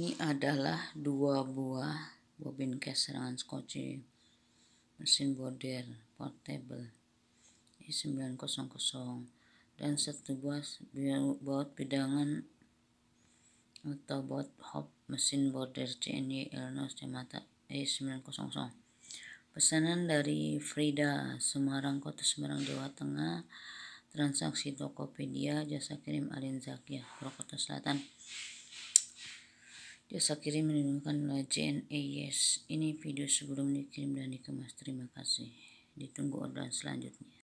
Ini adalah dua buah bobin case serangan skoci mesin border portable I900 dan satu buah baut bidangan atau baut hop mesin border CNY Elnos Yamata E900 pesanan dari Frida Semarang Kota Semarang Jawa Tengah. Transaksi Tokopedia jasa kirim Alin Zakia Purwokerto Selatan Jasa kirim menimbulkan Legend Yes. Ini video sebelum dikirim dan dikemas. Terima kasih. Ditunggu orderan selanjutnya.